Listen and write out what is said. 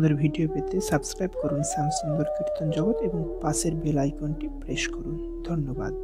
সুন্দর ভিডিও পেতে সাবস্ক্রাইব করুন শ্যাম সুন্দর কীর্তন জগৎ এবং পাশের বেল আইকনটি প্রেস করুন। ধন্যবাদ।